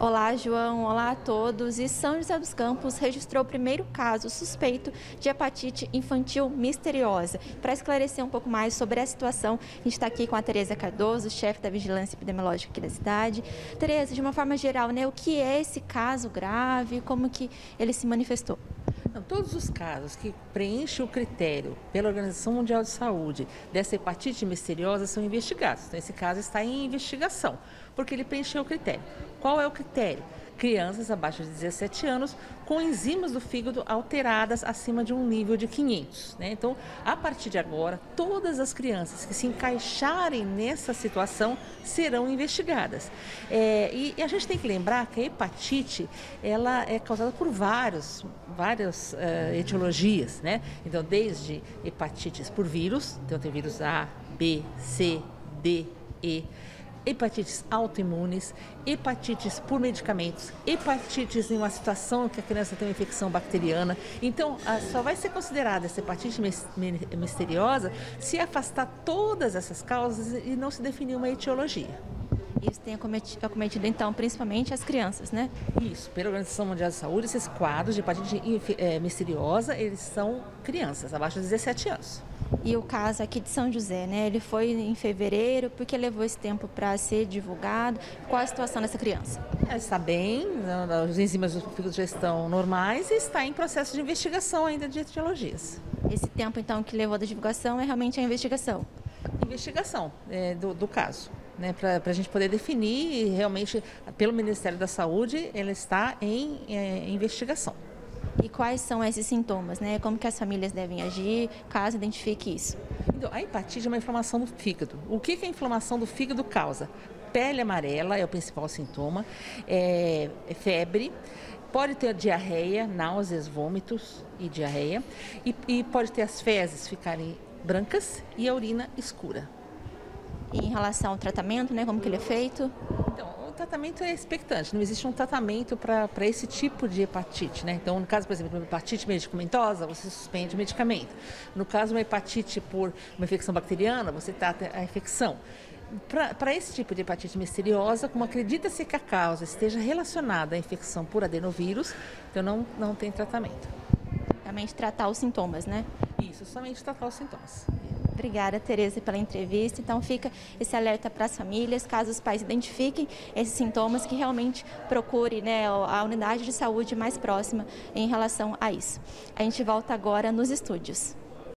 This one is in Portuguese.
Olá, João. Olá a todos. E São José dos Campos registrou o primeiro caso suspeito de hepatite infantil misteriosa. Para esclarecer um pouco mais sobre a situação, a gente está aqui com a Tereza Cardoso, chefe da Vigilância Epidemiológica aqui da cidade. Tereza, de uma forma geral, né, o que é esse caso grave? Como que ele se manifestou? Não, todos os casos que preenchem o critério pela Organização Mundial de Saúde dessa hepatite misteriosa são investigados. Então, esse caso está em investigação, porque ele preencheu o critério. Qual é o critério? Crianças abaixo de 17 anos com enzimas do fígado alteradas acima de um nível de 500. Né? Então, a partir de agora, todas as crianças que se encaixarem nessa situação serão investigadas. É, e, e, a gente tem que lembrar que a hepatite ela é causada por vários, várias uh, etiologias. Né? Então, desde hepatites por vírus, então tem vírus A, B, C, D, E hepatites autoimunes, hepatites por medicamentos, hepatites em uma situação que a criança tem uma infecção bacteriana. Então, só vai ser considerada essa hepatite misteriosa se afastar todas essas causas e não se definir uma etiologia. Isso tem acometido, acometido, então, principalmente as crianças, né? Isso. Pela Organização Mundial de Saúde, esses quadros de hepatite é, misteriosa, eles são crianças, abaixo de 17 anos. E o caso aqui de São José, né? Ele foi em fevereiro, porque levou esse tempo para ser divulgado. Qual a situação dessa criança? Ela está bem, os enzimas do fígado já estão normais e está em processo de investigação ainda de etiologias. Esse tempo, então, que levou da divulgação é realmente a investigação? Investigação é, do, do caso. Né, para a gente poder definir realmente pelo Ministério da Saúde, ela está em é, investigação. E quais são esses sintomas, né? Como que as famílias devem agir caso identifique isso? Então, a hepatite é uma inflamação do fígado. O que, que a inflamação do fígado causa? Pele amarela é o principal sintoma, é, é febre, pode ter diarreia, náuseas, vômitos e diarreia, e, e pode ter as fezes ficarem brancas e a urina escura. E em relação ao tratamento, né, como que ele é feito? Tratamento é expectante, não existe um tratamento para esse tipo de hepatite. Né? Então, no caso, por exemplo, de uma hepatite medicamentosa, você suspende o medicamento. No caso de uma hepatite por uma infecção bacteriana, você trata a infecção. Para esse tipo de hepatite misteriosa, como acredita-se que a causa esteja relacionada à infecção por adenovírus, então não, não tem tratamento. Somente tratar os sintomas, né? Isso, somente tratar os sintomas. Obrigada, Tereza, pela entrevista. Então, fica esse alerta para as famílias, caso os pais identifiquem esses sintomas, que realmente procure né, a unidade de saúde mais próxima em relação a isso. A gente volta agora nos estúdios.